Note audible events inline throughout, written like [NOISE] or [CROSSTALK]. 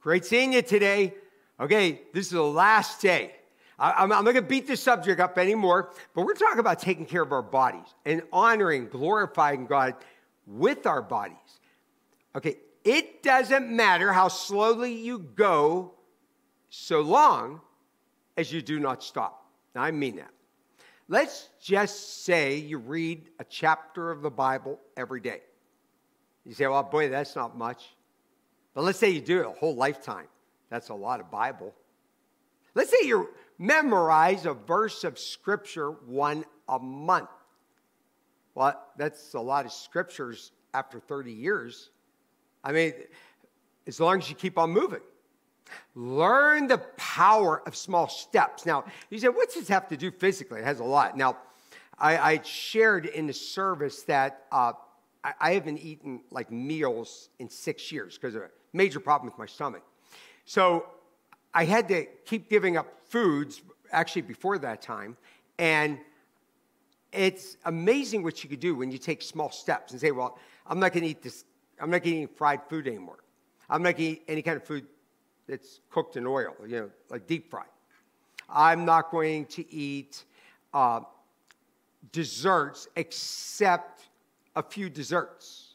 Great seeing you today. Okay, this is the last day. I, am not going to beat this subject up anymore, but we're talking about taking care of our bodies and honoring, glorifying God with our bodies. Okay, it doesn't matter how slowly you go, so long as you do not stop. Now, I mean that. Let's just say you read a chapter of the Bible every day. You say, well, boy, that's not much. But let's say you do it a whole lifetime. That's a lot of Bible. Let's say you memorize a verse of Scripture one a month. Well, that's a lot of scriptures after 30 years. I mean, as long as you keep on moving. Learn the power of small steps. Now, you say, what's this have to do physically? It has a lot. Now, I, I shared in the service that uh, I, I, haven't eaten like meals in six years because major problem with my stomach. So I had to keep giving up foods actually before that time. And it's amazing what you could do when you take small steps and say, well, I'm not going to eat this, I'm not going to eat fried food anymore. I'm not going to eat any kind of food that's cooked in oil, you know, like deep fried. I'm not going to eat uh, desserts except a few desserts.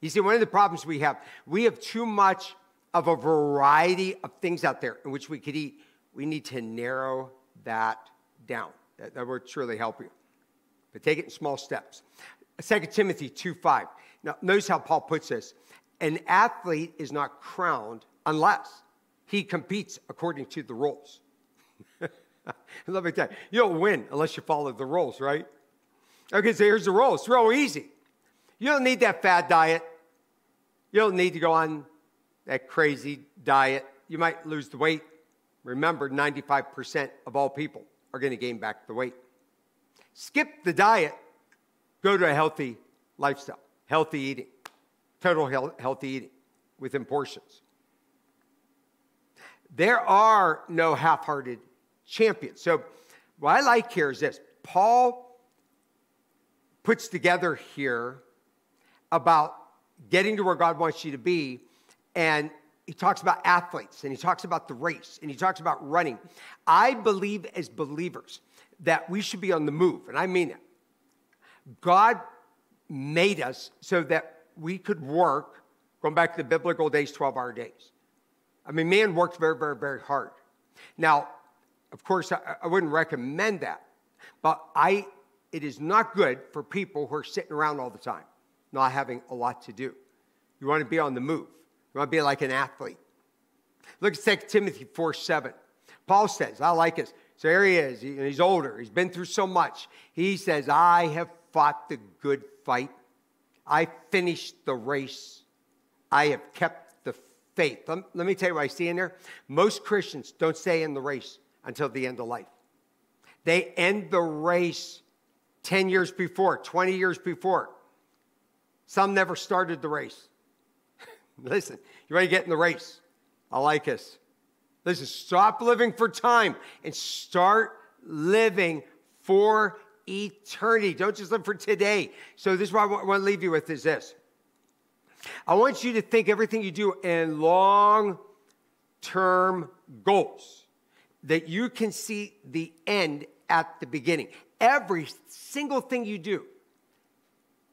You see, one of the problems we have, we have too much of a variety of things out there in which we could eat. We need to narrow that down. That, that will truly help you. But take it in small steps. 2 Timothy 2 5. Now, notice how Paul puts this. An athlete is not crowned unless he competes according to the rules. Let me tell you, you don't win unless you follow the rules, right? Okay, so here's the rules. It's real easy. You don't need that fad diet. You don't need to go on that crazy diet. You might lose the weight. Remember, 95% of all people are going to gain back the weight. Skip the diet, go to a healthy lifestyle, healthy eating, total healthy eating within portions. There are no half hearted champions. So, what I like here is this Paul puts together here about getting to where God wants you to be, and he talks about athletes and he talks about the race and he talks about running. I believe as believers that we should be on the move, and I mean it. God made us so that we could work, going back to the biblical days, 12 hour days. I mean, man works very, very, very hard. Now, of course, I, I wouldn't recommend that, but I, it is not good for people who are sitting around all the time, not having a lot to do. You want to be on the move. You want to be like an athlete. Look at 2 Timothy 4 7. Paul says, I like this. So here he is. He, he's older. He's been through so much. He says, I have fought the good fight. I finished the race. I have kept the faith. Let, let me tell you what I see in there. Most Christians don't stay in the race until the end of life. They end the race 10 years before, 20 years before. Some never started the race. [LAUGHS] Listen, you ready to get in the race? I like this. Listen, stop living for time and start living for eternity. Don't just live for today. So this is what I want to leave you with is this. I want you to think everything you do in long term goals that you can see the end at the beginning. Every single thing you do,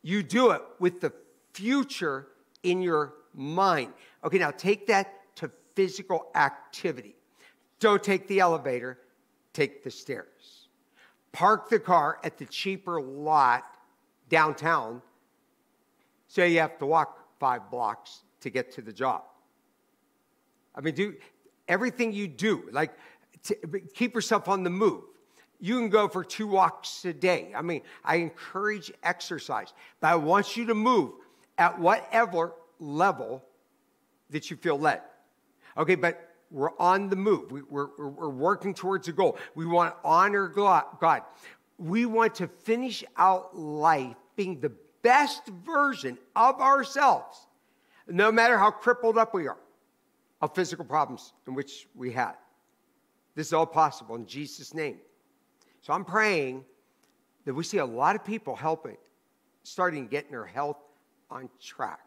you do it with the future in your mind. Okay, now take that to physical activity. Don't take the elevator, take the stairs. Park the car at the cheaper lot downtown so you have to walk five blocks to get to the job. I mean, do everything you do, like keep yourself on the move. You can go for two walks a day. I mean, I encourage exercise, but I want you to move at whatever level that you feel led. Okay, but we're on the move. We, are we're working towards a goal. We want to honor God. We want to finish out life being the best version of ourselves, no matter how crippled up we are of physical problems in which we had. This is all possible in Jesus' name. So I'm praying that we see a lot of people helping, starting getting their health on track.